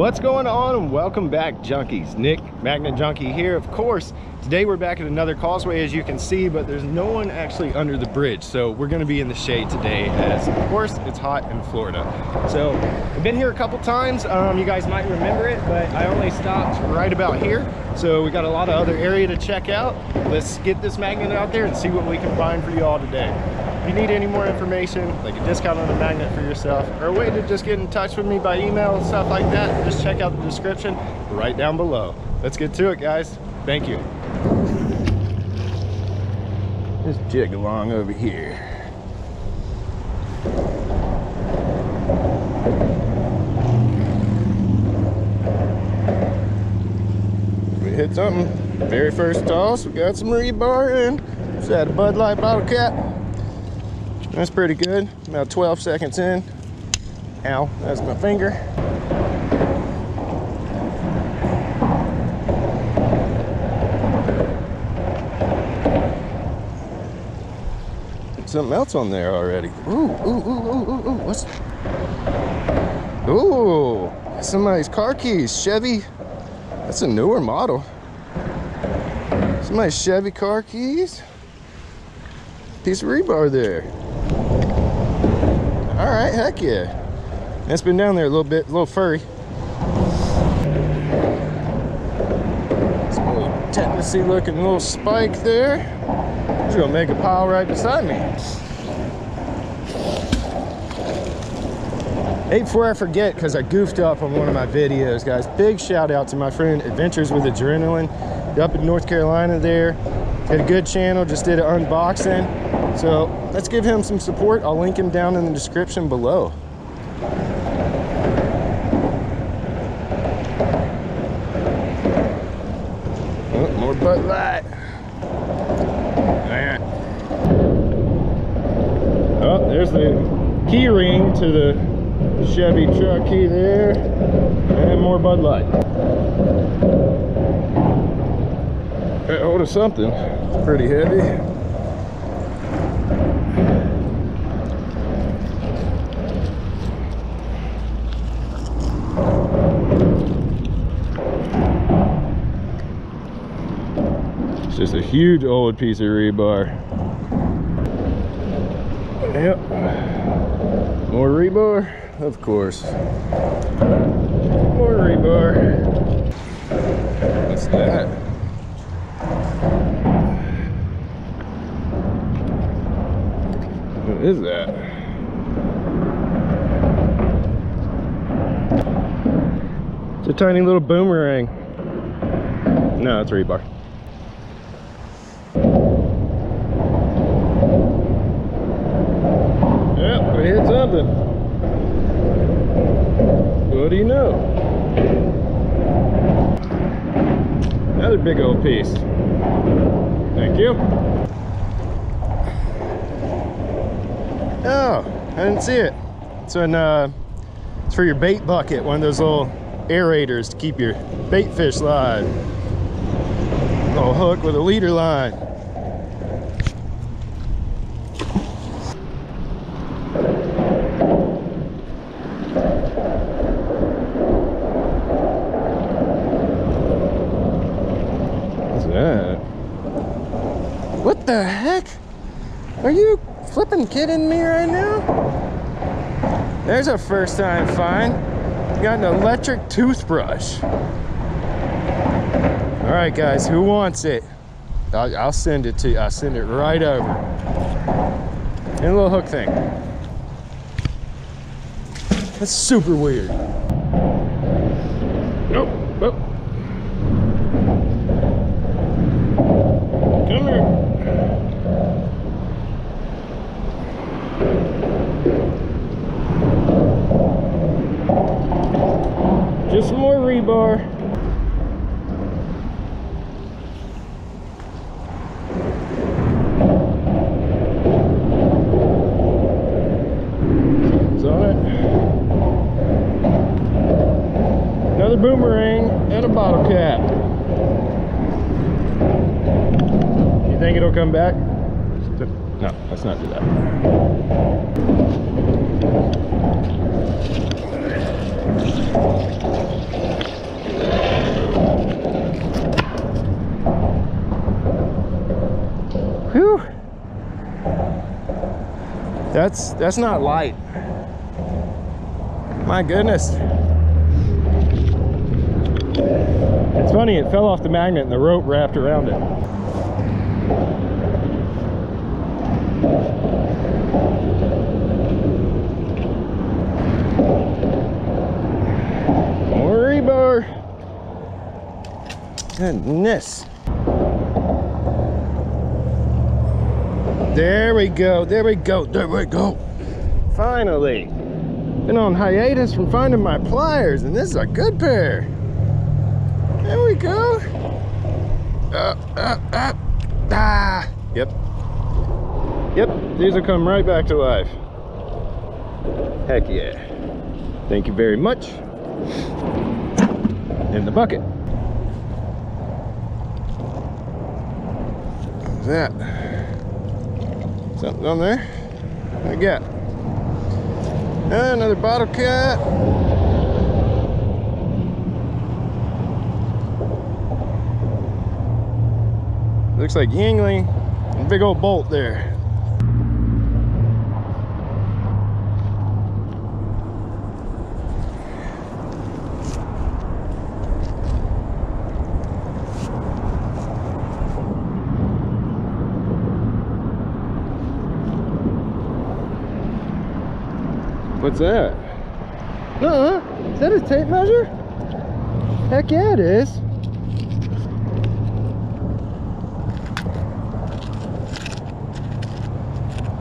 What's going on welcome back junkies. Nick, Magnet Junkie here. Of course, today we're back at another causeway as you can see, but there's no one actually under the bridge. So we're gonna be in the shade today as of course it's hot in Florida. So I've been here a couple times. Um, you guys might remember it, but I only stopped right about here. So we got a lot of other area to check out. Let's get this magnet out there and see what we can find for you all today. If you need any more information, like a discount on a magnet for yourself, or a way to just get in touch with me by email and stuff like that, just check out the description right down below. Let's get to it, guys. Thank you. Just jig along over here. We hit something. Very first toss, we got some rebar in. Just had a Bud Light bottle cap. That's pretty good. About 12 seconds in. Ow, that's my finger. Something else on there already. Ooh, ooh, ooh, ooh, ooh, ooh. What's? Ooh, somebody's car keys. Chevy. That's a newer model. Somebody's Chevy car keys. Piece of rebar there. All right, heck yeah. It's been down there a little bit, a little furry. Some little Tennessee looking little spike there. Just gonna make a pile right beside me. Hey, before I forget, because I goofed up on one of my videos, guys, big shout out to my friend Adventures with Adrenaline up in North Carolina there. Had a good channel, just did an unboxing. So let's give him some support. I'll link him down in the description below. Oh, more Bud Light. The key ring to the Chevy truck key there. And more Bud Light. Got hold of something. It's pretty heavy. It's just a huge old piece of rebar. Yep. More rebar, of course. More rebar. What's that? What is that? It's a tiny little boomerang. No, it's rebar. Yep, we hit something. What do you know? Another big old piece. Thank you. Oh, I didn't see it. It's an uh, it's for your bait bucket, one of those little aerators to keep your bait fish live. Little hook with a leader line. What's that? What the heck? Are you flipping kidding me right now? There's a first time find. Got an electric toothbrush. All right, guys, who wants it? I'll, I'll send it to you. I'll send it right over. And a little hook thing. That's super weird. bar. Something's on it. Another boomerang and a bottle cap. You think it'll come back? No, let's not do that. Whew. That's that's not light. My goodness. It's funny, it fell off the magnet and the rope wrapped around it. Goodness. There we go, there we go, there we go. Finally. Been on hiatus from finding my pliers and this is a good pair. There we go. Up, up, up. Ah. Yep. Yep, these will come right back to life. Heck yeah. Thank you very much. In the bucket. That? Something on there? I got? Another bottle cap. Looks like Yuengling. Big old bolt there. What's that? Uh-uh. Is that a tape measure? Heck yeah, it is.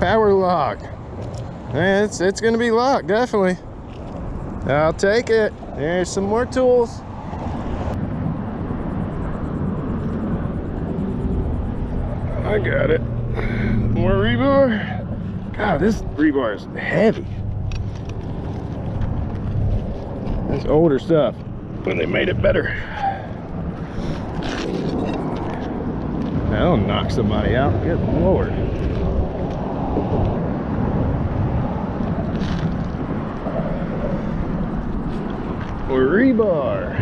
Power lock. Yeah, It's, it's gonna be locked, definitely. I'll take it. There's some more tools. I got it. More rebar. God, this rebar is heavy. That's older stuff, but they made it better. That'll knock somebody out. Good lord. Or rebar.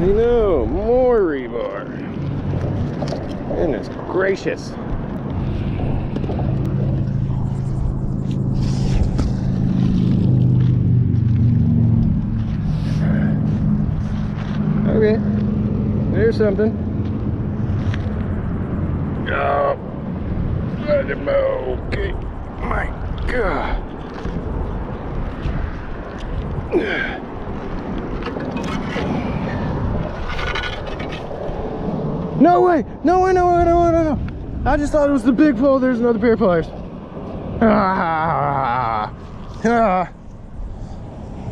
You know, more rebar. Goodness gracious. Okay, there's something. Oh, let him. Okay, my God. No way! No way, no way, no way, no! I just thought it was the big pole. There's another pair of pliers. Ah, ah.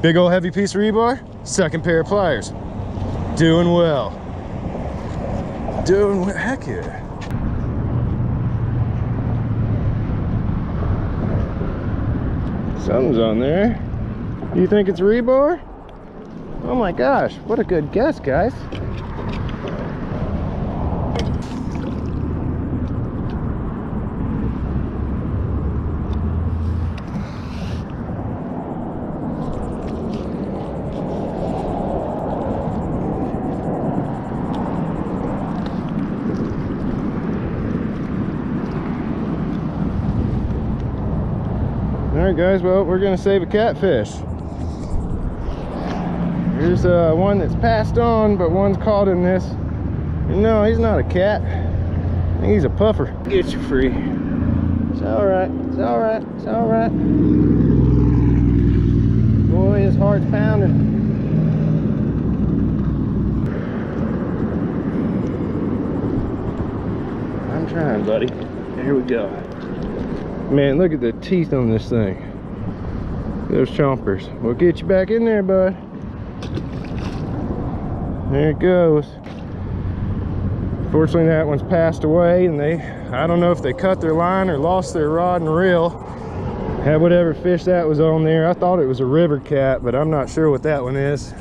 Big old heavy piece of rebar. Second pair of pliers. Doing well. Doing well. Heck yeah. Something's on there. You think it's rebar? Oh my gosh, what a good guess, guys. All right, guys. Well, we're gonna save a catfish. Here's uh, one that's passed on, but one's caught in this. No, he's not a cat. He's a puffer. Get you free. It's all right. It's all right. It's all right. Boy, his heart's pounding. I'm trying, buddy. Here we go. Man, look at the teeth on this thing. Those chompers. We'll get you back in there, bud. There it goes. Fortunately, that one's passed away, and they, I don't know if they cut their line or lost their rod and reel. Had whatever fish that was on there. I thought it was a river cat, but I'm not sure what that one is.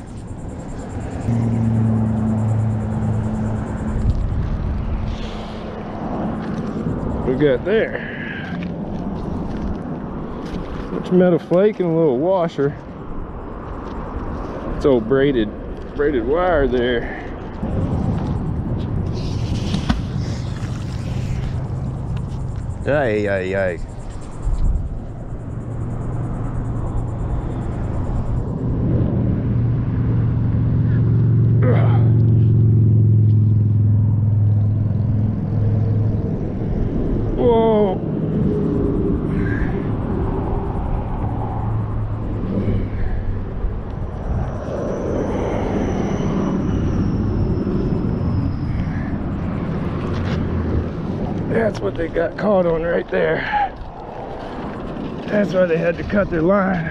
We got there. Much metal flake and a little washer. It's old braided braided wire there. Ay, ay, ay. What they got caught on right there. That's why they had to cut their line.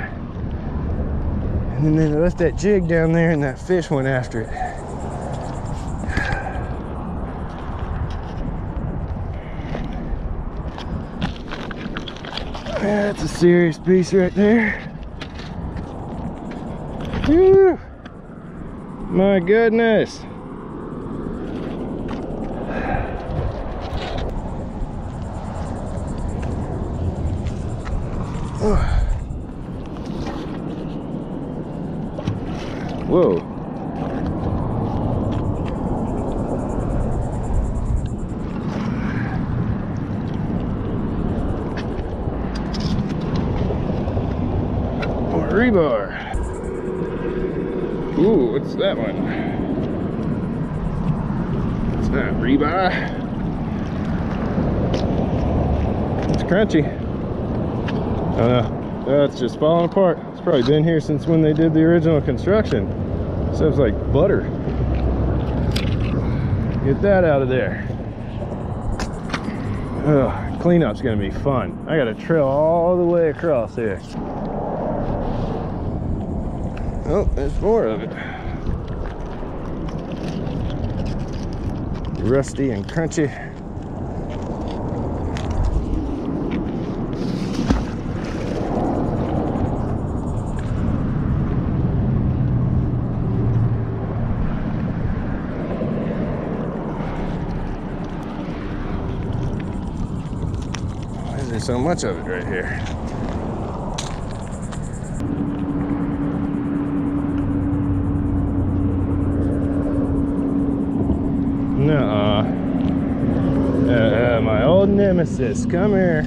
And then they left that jig down there and that fish went after it. That's a serious piece right there. Whew. My goodness. Whoa. More rebar. Ooh, what's that one? It's not rebar. It's crunchy. I don't know. That's just falling apart. It's probably been here since when they did the original construction. Stuff's like butter. Get that out of there. Ugh, cleanup's gonna be fun. I gotta trail all the way across here. Oh, there's more of it. Rusty and crunchy. So much of it right here? Nuh-uh. Uh, uh, my old nemesis, come here.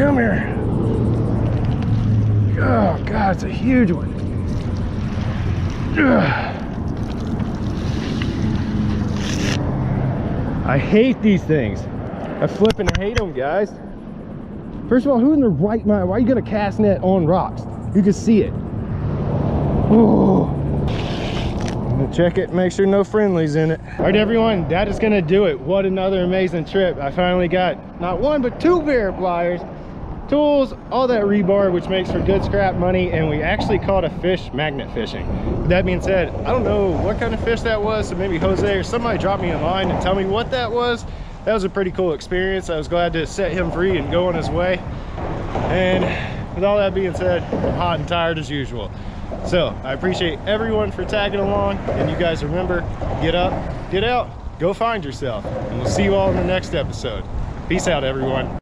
Come here. Oh, God, it's a huge one. Ugh. I hate these things. I flipping hate them, guys. First of all, who in their right mind? Why are you gonna cast net on rocks? You can see it. Check it, make sure no friendlies in it. All right, everyone, that is gonna do it. What another amazing trip. I finally got not one, but two bear pliers, tools, all that rebar, which makes for good scrap money, and we actually caught a fish magnet fishing. With that being said, I don't know what kind of fish that was, so maybe Jose or somebody drop me a line and tell me what that was. That was a pretty cool experience. I was glad to set him free and go on his way. And with all that being said, I'm hot and tired as usual. So I appreciate everyone for tagging along. And you guys remember, get up, get out, go find yourself. And we'll see you all in the next episode. Peace out, everyone.